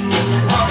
Oh,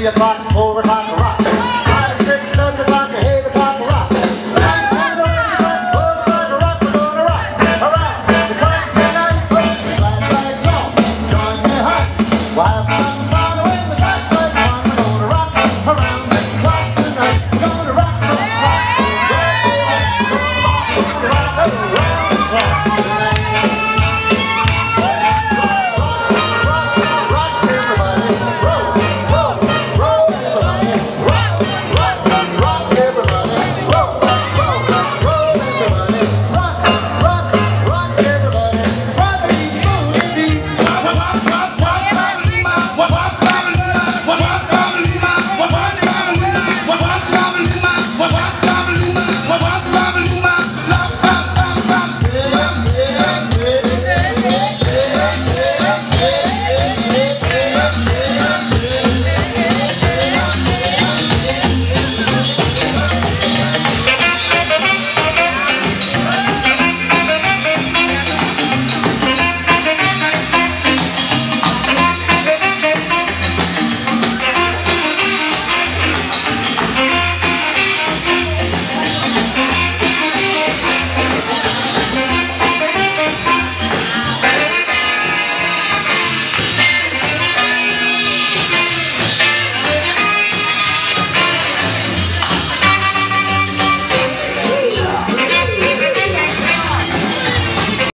three o'clock, four rock. Five, six, seven o'clock, rock. Rock. We're gonna rock tonight. Lights on, join me hot.